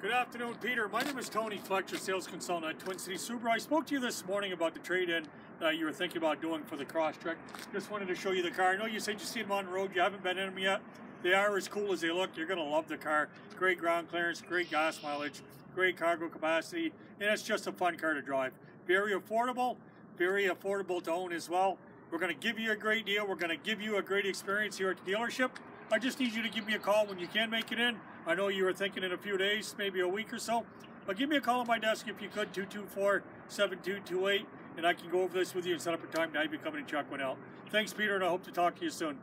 Good afternoon, Peter. My name is Tony Fletcher, sales consultant at Twin City Subaru. I spoke to you this morning about the trade-in that you were thinking about doing for the Crosstrek. Just wanted to show you the car. I know you said you see them on the road. You haven't been in them yet. They are as cool as they look. You're going to love the car. Great ground clearance, great gas mileage, great cargo capacity, and it's just a fun car to drive. Very affordable, very affordable to own as well. We're going to give you a great deal. We're going to give you a great experience here at the dealership. I just need you to give me a call when you can make it in. I know you were thinking in a few days, maybe a week or so, but give me a call on my desk if you could, 224-7228, and I can go over this with you and set up a time to have you come in and check one out. Thanks, Peter, and I hope to talk to you soon.